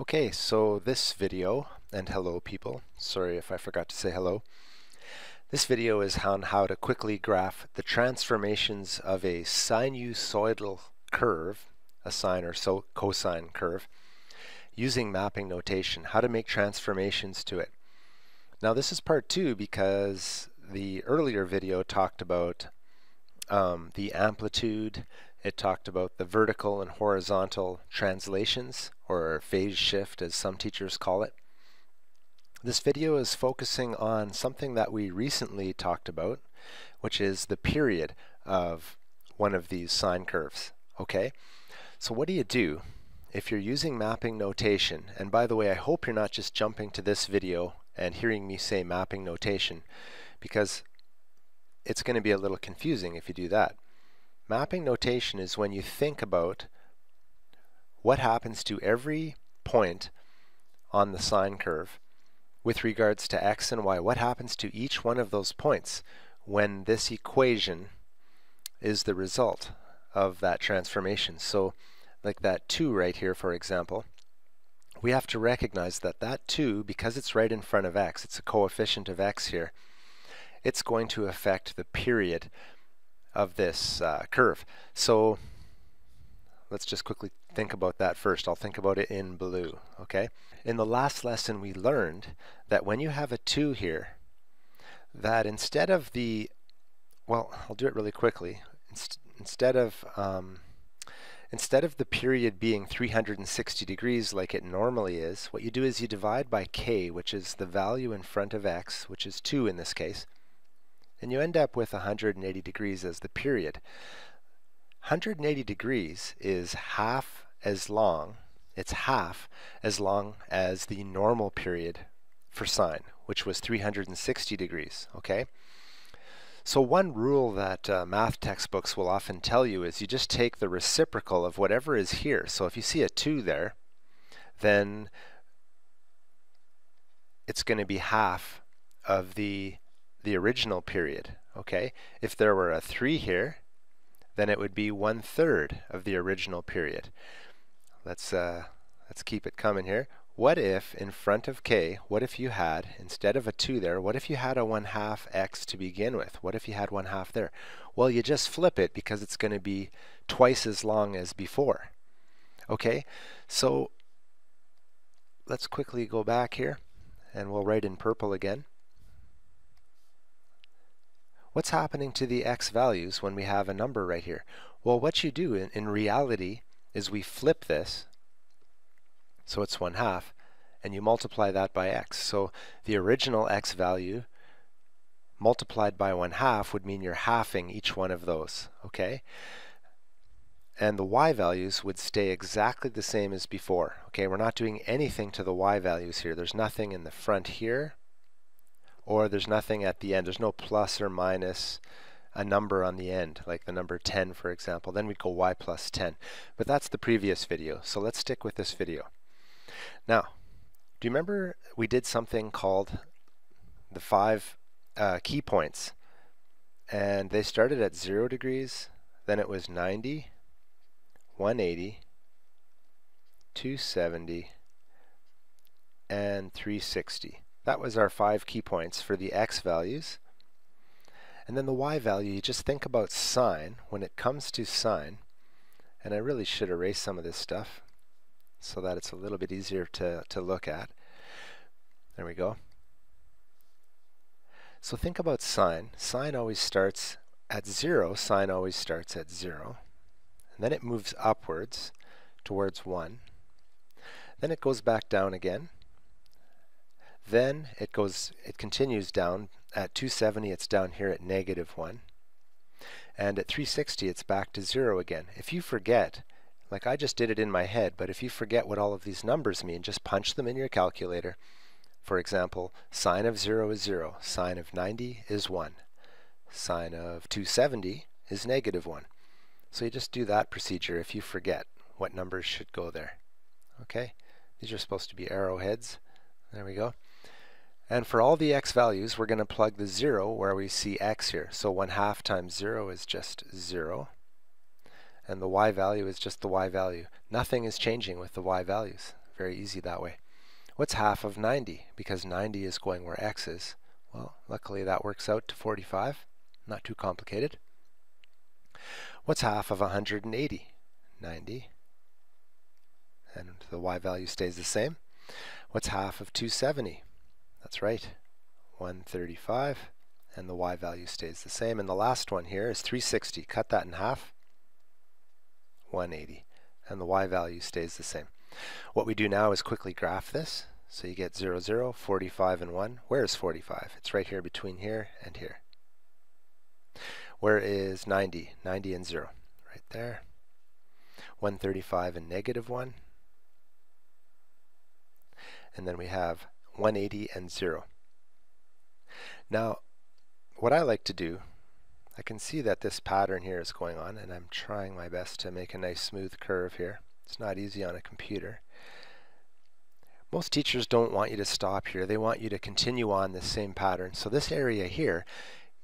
Okay, so this video, and hello people, sorry if I forgot to say hello. This video is on how to quickly graph the transformations of a sinusoidal curve, a sine or so cosine curve, using mapping notation, how to make transformations to it. Now this is part two because the earlier video talked about um, the amplitude, it talked about the vertical and horizontal translations, or phase shift as some teachers call it. This video is focusing on something that we recently talked about, which is the period of one of these sine curves. Okay, so what do you do if you're using mapping notation? And by the way, I hope you're not just jumping to this video and hearing me say mapping notation, because it's going to be a little confusing if you do that. Mapping notation is when you think about what happens to every point on the sine curve with regards to x and y. What happens to each one of those points when this equation is the result of that transformation. So like that 2 right here, for example, we have to recognize that that 2, because it's right in front of x, it's a coefficient of x here, it's going to affect the period of this uh, curve. So let's just quickly think about that first. I'll think about it in blue, okay? In the last lesson we learned that when you have a 2 here, that instead of the, well, I'll do it really quickly. Inst instead of um, instead of the period being 360 degrees like it normally is, what you do is you divide by k, which is the value in front of x, which is 2 in this case, and you end up with 180 degrees as the period. 180 degrees is half as long, it's half as long as the normal period for sine, which was 360 degrees, okay? So one rule that uh, math textbooks will often tell you is you just take the reciprocal of whatever is here. So if you see a 2 there, then it's going to be half of the the original period, okay? If there were a 3 here, then it would be one third of the original period. Let's, uh, let's keep it coming here. What if in front of k, what if you had, instead of a 2 there, what if you had a 1 half x to begin with? What if you had 1 half there? Well, you just flip it because it's going to be twice as long as before. Okay, so let's quickly go back here and we'll write in purple again. What's happening to the x values when we have a number right here? Well, what you do in, in reality is we flip this, so it's 1 half, and you multiply that by x. So the original x value multiplied by 1 half would mean you're halving each one of those, okay? And the y values would stay exactly the same as before. Okay, we're not doing anything to the y values here. There's nothing in the front here or there's nothing at the end. There's no plus or minus a number on the end, like the number 10, for example. Then we'd go y plus 10. But that's the previous video, so let's stick with this video. Now, do you remember we did something called the five uh, key points? And they started at 0 degrees, then it was 90, 180, 270, and 360. That was our five key points for the x values. And then the y value, you just think about sine. When it comes to sine, and I really should erase some of this stuff so that it's a little bit easier to, to look at. There we go. So think about sine. Sine always starts at 0. Sine always starts at 0. And then it moves upwards towards 1. Then it goes back down again. Then it goes, it continues down. At 270, it's down here at negative 1. And at 360, it's back to 0 again. If you forget, like I just did it in my head, but if you forget what all of these numbers mean, just punch them in your calculator. For example, sine of 0 is 0, sine of 90 is 1, sine of 270 is negative 1. So you just do that procedure if you forget what numbers should go there. Okay, these are supposed to be arrowheads. There we go. And for all the x values, we're going to plug the 0 where we see x here. So 1 half times 0 is just 0. And the y value is just the y value. Nothing is changing with the y values. Very easy that way. What's half of 90? Because 90 is going where x is. Well, luckily that works out to 45. Not too complicated. What's half of 180? 90. And the y value stays the same. What's half of 270? That's right, 135. And the y value stays the same. And the last one here is 360. Cut that in half. 180. And the y value stays the same. What we do now is quickly graph this. So you get 0, 0, 45, and 1. Where is 45? It's right here between here and here. Where is 90? 90 and 0. Right there. 135 and negative 1. And then we have 180 and 0. Now, what I like to do, I can see that this pattern here is going on, and I'm trying my best to make a nice smooth curve here. It's not easy on a computer. Most teachers don't want you to stop here. They want you to continue on this same pattern. So this area here,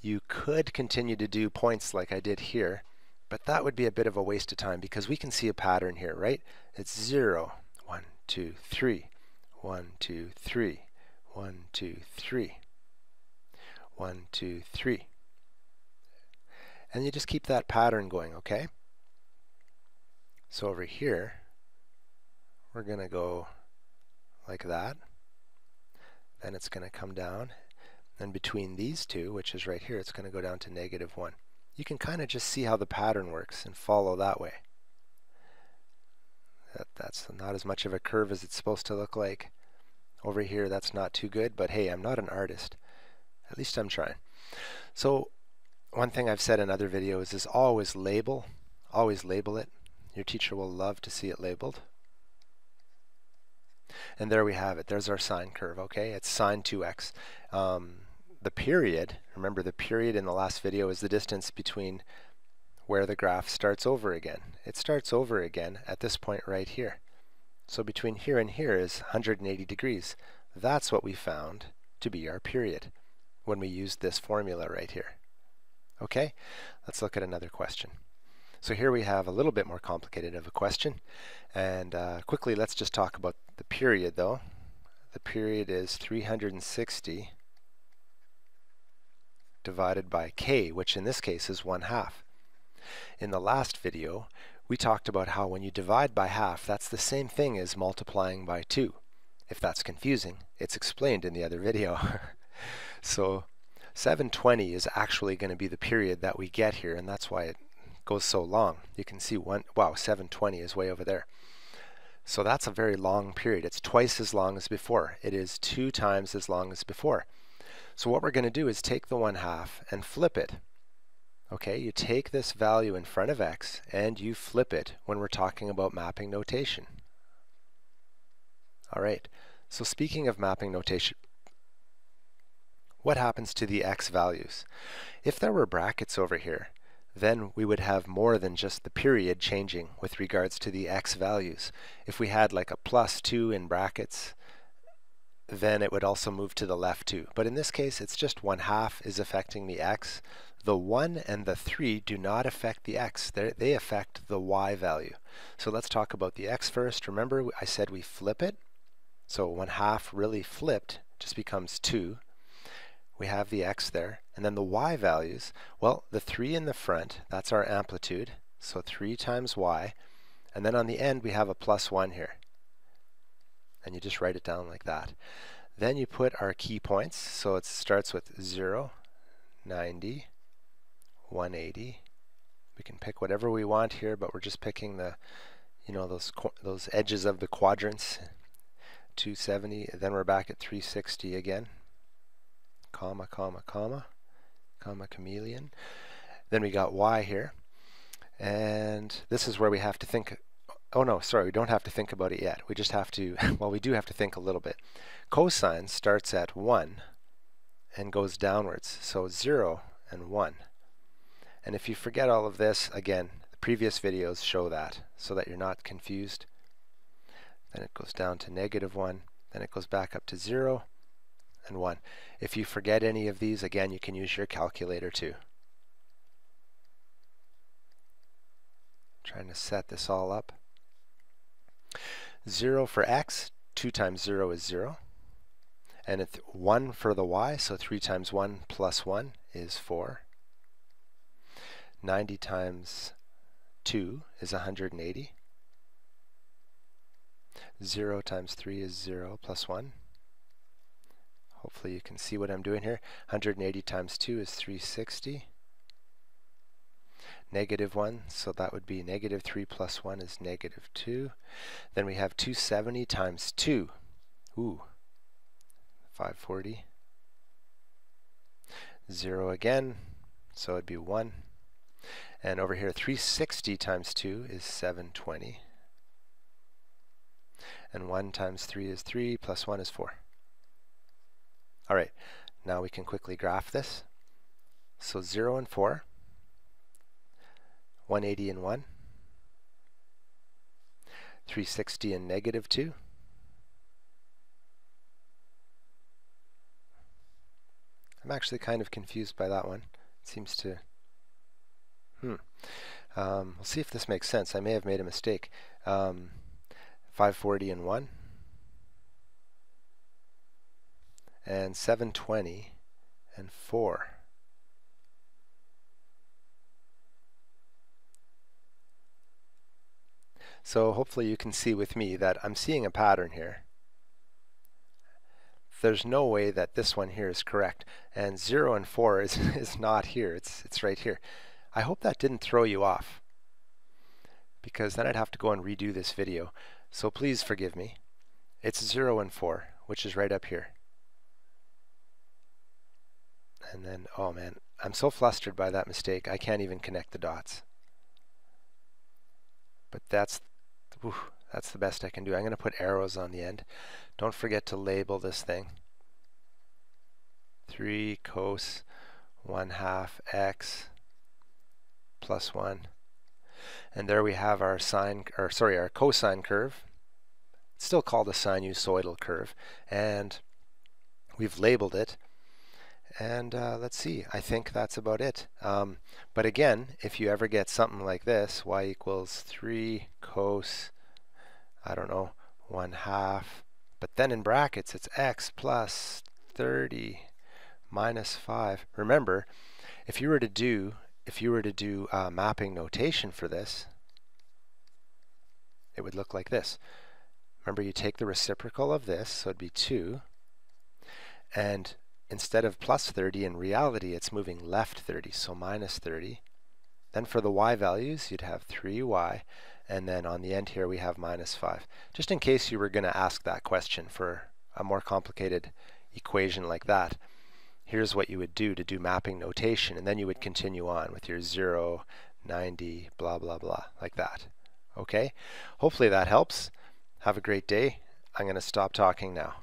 you could continue to do points like I did here, but that would be a bit of a waste of time because we can see a pattern here, right? It's 0, 1, 2, 3, 1, 2, 3, 1, 2, 3, 1, 2, 3. And you just keep that pattern going, okay? So over here, we're going to go like that. Then it's going to come down. And between these two, which is right here, it's going to go down to negative 1. You can kind of just see how the pattern works and follow that way. That, that's not as much of a curve as it's supposed to look like. Over here, that's not too good, but hey, I'm not an artist. At least I'm trying. So one thing I've said in other videos is always label. Always label it. Your teacher will love to see it labeled. And there we have it. There's our sine curve, okay? It's sine 2x. Um, the period, remember the period in the last video is the distance between where the graph starts over again. It starts over again at this point right here. So between here and here is 180 degrees. That's what we found to be our period when we used this formula right here. Okay, let's look at another question. So here we have a little bit more complicated of a question. And uh, quickly, let's just talk about the period though. The period is 360 divided by k, which in this case is 1 half. In the last video, we talked about how when you divide by half, that's the same thing as multiplying by 2. If that's confusing, it's explained in the other video. so 720 is actually going to be the period that we get here, and that's why it goes so long. You can see one, wow, 720 is way over there. So that's a very long period. It's twice as long as before. It is two times as long as before. So what we're going to do is take the 1 half and flip it. Okay, you take this value in front of x and you flip it when we're talking about mapping notation. All right, so speaking of mapping notation, what happens to the x values? If there were brackets over here, then we would have more than just the period changing with regards to the x values. If we had like a plus 2 in brackets, then it would also move to the left too. But in this case, it's just 1 half is affecting the x. The 1 and the 3 do not affect the x. They're, they affect the y value. So let's talk about the x first. Remember I said we flip it? So 1 half really flipped just becomes 2 we have the x there. And then the y values, well, the 3 in the front, that's our amplitude. So 3 times y. And then on the end, we have a plus 1 here. And you just write it down like that. Then you put our key points. So it starts with 0, 90, 180. We can pick whatever we want here, but we're just picking the, you know, those those edges of the quadrants. 270. Then we're back at 360 again comma, comma, comma, comma, chameleon. Then we got y here. And this is where we have to think, oh no, sorry, we don't have to think about it yet. We just have to, well, we do have to think a little bit. Cosine starts at 1 and goes downwards, so 0 and 1. And if you forget all of this, again, the previous videos show that, so that you're not confused. Then it goes down to negative 1, then it goes back up to 0, and 1. If you forget any of these, again, you can use your calculator too. Trying to set this all up. 0 for x, 2 times 0 is 0. And it's 1 for the y, so 3 times 1 plus 1 is 4. 90 times 2 is 180. 0 times 3 is 0 plus 1. Hopefully you can see what I'm doing here. 180 times 2 is 360. Negative 1, so that would be negative 3 plus 1 is negative 2. Then we have 270 times 2. Ooh, 540. 0 again, so it'd be 1. And over here, 360 times 2 is 720. And 1 times 3 is 3, plus 1 is 4. All right, now we can quickly graph this. So 0 and 4, 180 and 1, 360 and negative 2, I'm actually kind of confused by that one. It seems to, hmm. Um, we'll see if this makes sense. I may have made a mistake. Um, 540 and 1. And 720 and 4. So hopefully you can see with me that I'm seeing a pattern here there's no way that this one here is correct. And 0 and 4 is, is not here. It's, it's right here. I hope that didn't throw you off because then I'd have to go and redo this video. So please forgive me. It's 0 and 4, which is right up here. And then, oh man, I'm so flustered by that mistake, I can't even connect the dots. But that's, that's the best I can do. I'm going to put arrows on the end. Don't forget to label this thing. 3 cos 1 half x plus 1. And there we have our sine, or sorry, our cosine curve. It's still called a sinusoidal curve. And we've labeled it. And uh, let's see, I think that's about it. Um, but again, if you ever get something like this, y equals 3 cos I don't know, 1 half. But then in brackets, it's x plus 30 minus 5. Remember, if you were to do if you were to do uh, mapping notation for this, it would look like this. Remember, you take the reciprocal of this, so it'd be 2, and instead of plus 30, in reality, it's moving left 30, so minus 30. Then for the y values, you'd have 3y, and then on the end here we have minus 5. Just in case you were going to ask that question for a more complicated equation like that, here's what you would do to do mapping notation, and then you would continue on with your 0, 90, blah, blah, blah, like that. Okay? Hopefully that helps. Have a great day. I'm going to stop talking now.